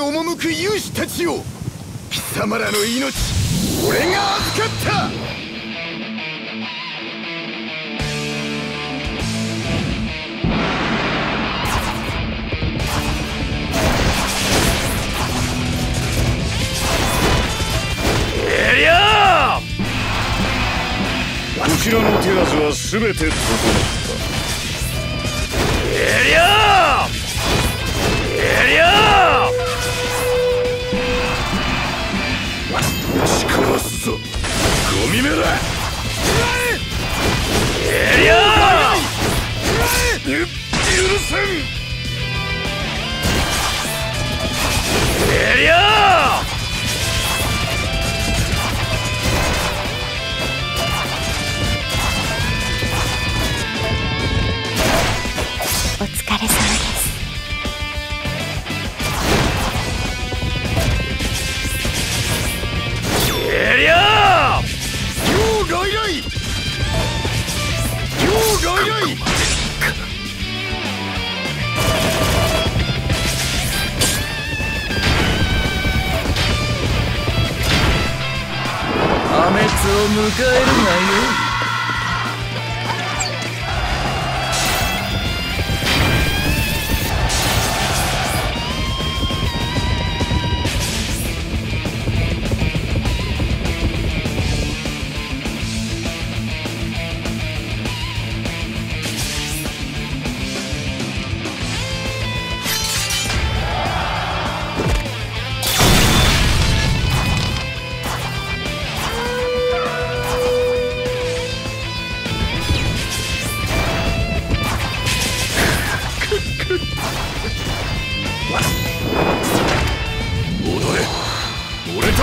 赴く勇士たちを貴様らの命俺が預かった。こちらの手はずは全て整った。エリアエリア殺すぞゴミめらエリア許せん。エリアお迎えるがよ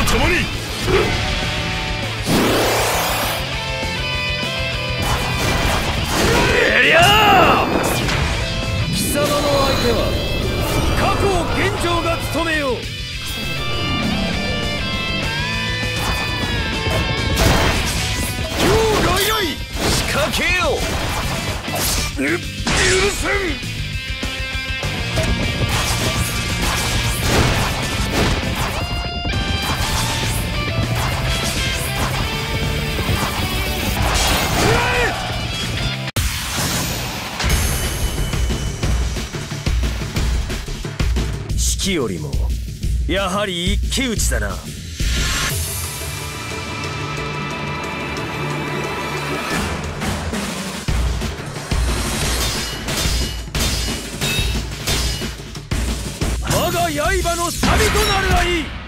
共に。エリア貴様の相手は過去を現状が務めよう。よう来来仕掛けよゆ許せん。式よりもやはり一騎打ちだな。我が刃の錆となるがいい。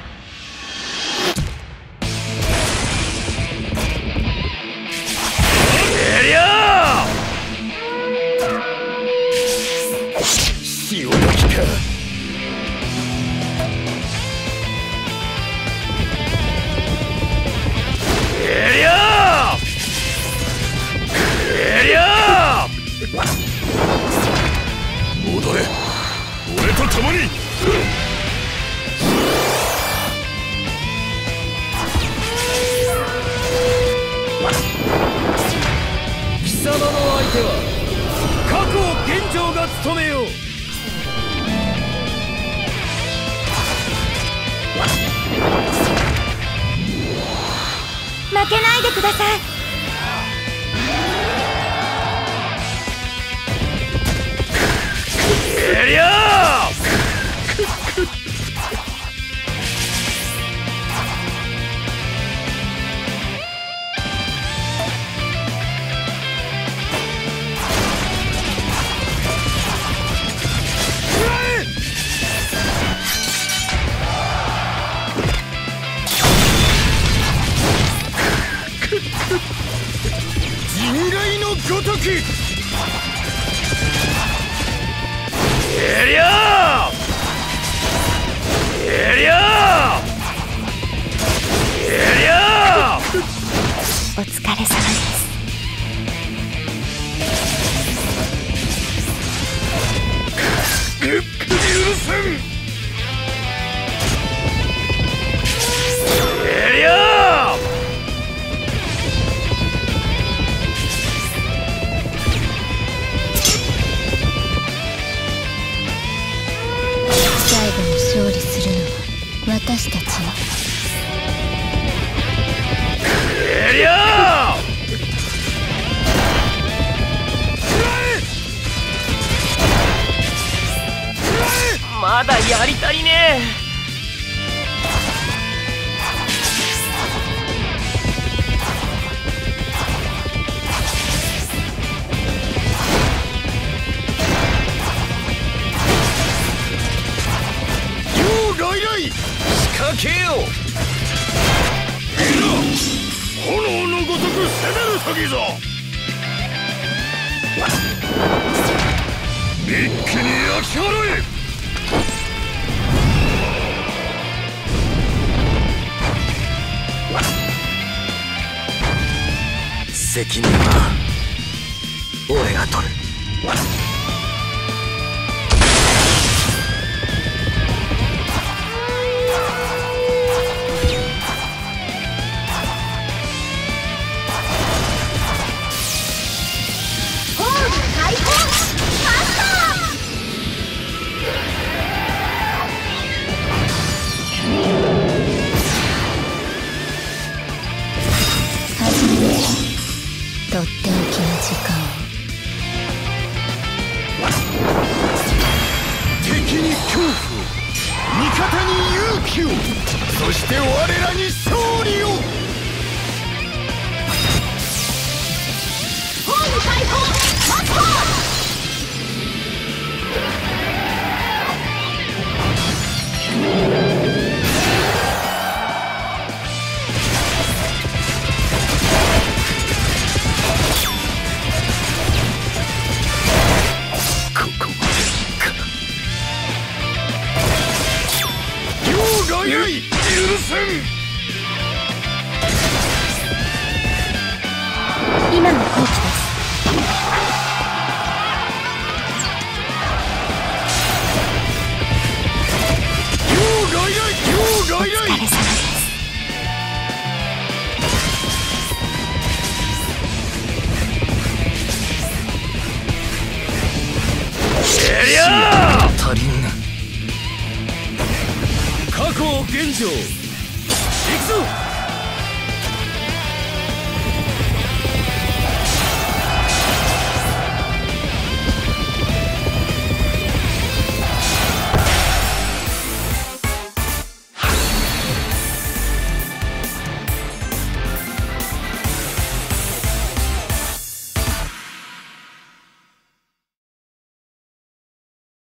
踊れ。俺と共に。貴様の相手は過去を現状が務めよう。負けないでください。人外のごとくえりゃえりゃやり足りねよう来来仕掛けよ。う炎のごとく攻める時ぞ。一気に焼き払え。責任は俺が取る。時間。敵に恐怖。を味方に勇気をそして我らに勝利を。ホーム足りんな過去を現状。行くぞ。